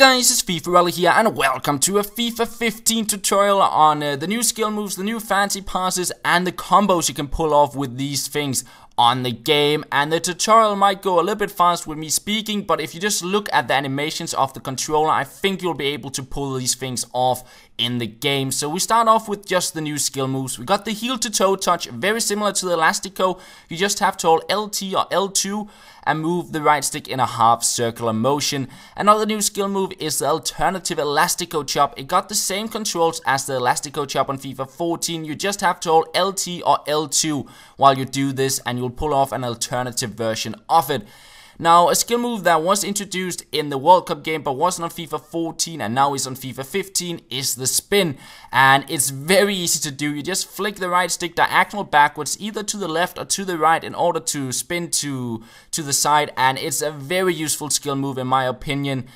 guys, it's FIFA Ralle here and welcome to a FIFA 15 tutorial on uh, the new skill moves, the new fancy passes and the combos you can pull off with these things on the game and the tutorial might go a little bit fast with me speaking but if you just look at the animations of the controller I think you'll be able to pull these things off in the game. So we start off with just the new skill moves. We got the heel to toe touch, very similar to the Elastico. You just have to hold LT or L2 and move the right stick in a half circular motion. Another new skill move is the alternative Elastico chop. It got the same controls as the Elastico chop on FIFA 14. You just have to hold LT or L2 while you do this and you'll pull off an alternative version of it. Now, a skill move that was introduced in the World Cup game but wasn't on FIFA 14 and now is on FIFA 15 is the spin. And it's very easy to do. You just flick the right stick diagonal backwards, either to the left or to the right in order to spin to, to the side. And it's a very useful skill move in my opinion.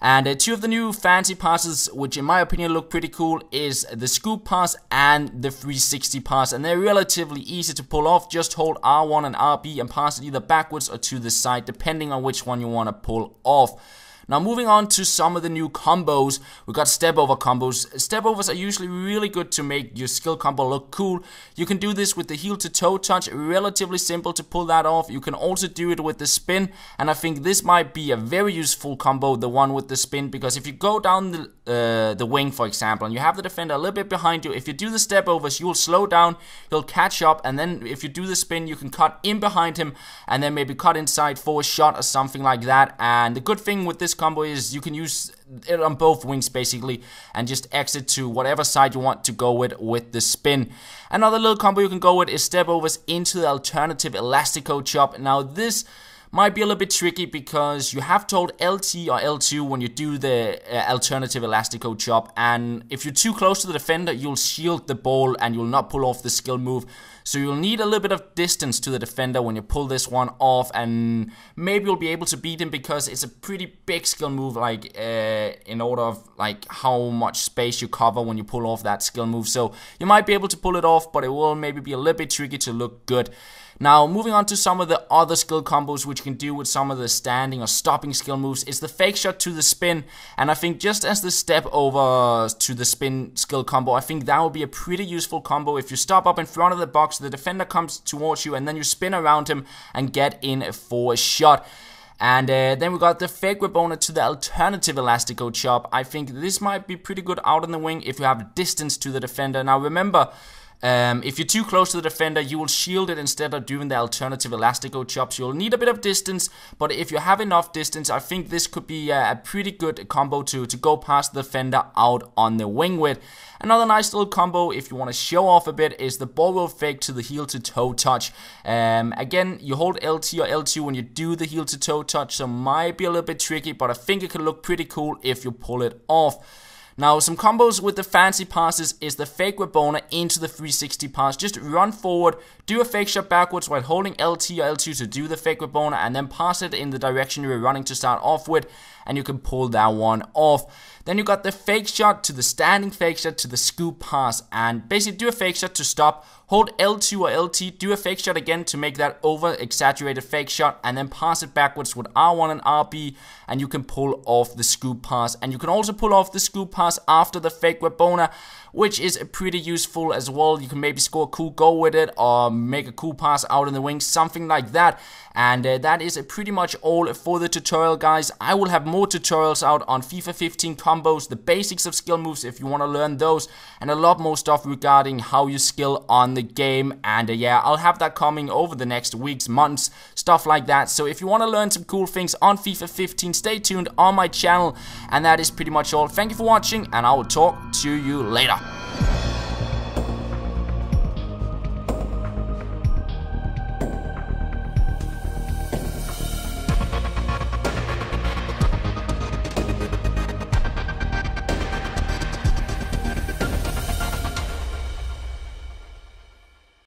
And uh, two of the new fancy passes, which in my opinion look pretty cool, is the scoop pass and the 360 pass. And they're relatively easy to pull off. Just hold R1 and RB and pass it either backwards or to the side, depending on which one you want to pull off. Now moving on to some of the new combos, we got step over combos. Step overs are usually really good to make your skill combo look cool. You can do this with the heel to toe touch, relatively simple to pull that off. You can also do it with the spin, and I think this might be a very useful combo, the one with the spin, because if you go down the, uh, the wing, for example, and you have the defender a little bit behind you, if you do the step overs, you'll slow down, he'll catch up, and then if you do the spin, you can cut in behind him, and then maybe cut inside for a shot or something like that. And the good thing with this combo is you can use it on both wings basically and just exit to whatever side you want to go with with the spin. Another little combo you can go with is step overs into the alternative Elastico chop. Now this might be a little bit tricky because you have to hold LT or L2 when you do the uh, alternative Elastico chop and if you're too close to the defender you'll shield the ball and you'll not pull off the skill move so you'll need a little bit of distance to the defender when you pull this one off and maybe you'll be able to beat him because it's a pretty big skill move like uh, in order of like how much space you cover when you pull off that skill move so you might be able to pull it off but it will maybe be a little bit tricky to look good. Now, moving on to some of the other skill combos which can do with some of the standing or stopping skill moves is the fake shot to the spin. And I think just as the step over to the spin skill combo, I think that would be a pretty useful combo. If you stop up in front of the box, the defender comes towards you and then you spin around him and get in for a shot. And uh, then we got the fake Rabona to the alternative Elastico chop. I think this might be pretty good out on the wing if you have distance to the defender. Now remember, um, if you're too close to the defender, you will shield it instead of doing the alternative Elastico chops. You'll need a bit of distance, but if you have enough distance, I think this could be a, pretty good combo to, to go past the defender out on the wing with. Another nice little combo, if you want to show off a bit, is the ball roll fake to the heel to toe touch. Um, again, you hold LT or L2 when you do the heel to toe touch, so might be a little bit tricky, but I think it can look pretty cool if you pull it off. Now, some combos with the fancy passes is the fake Rabona into the 360 pass. Just run forward, do a fake shot backwards while holding LT or L2 to do the fake Rabona, and then pass it in the direction you were running to start off with, and you can pull that one off. Then you got the fake shot to the standing fake shot to the scoop pass. And basically do a fake shot to stop. Hold L2 or LT, do a fake shot again to make that over exaggerated fake shot. And then pass it backwards with R1 and RB. And you can pull off the scoop pass. And you can also pull off the scoop pass after the fake Rabona which is pretty useful as well. You can maybe score a cool goal with it or make a cool pass out in the wings, something like that. And uh, that is pretty much all for the tutorial, guys. I will have more tutorials out on FIFA 15 combos, the basics of skill moves if you want to learn those, and a lot more stuff regarding how you skill on the game. And uh, yeah, I'll have that coming over the next weeks, months, stuff like that. So if you want to learn some cool things on FIFA 15, stay tuned on my channel. And that is pretty much all. Thank you for watching, and I will talk to you later.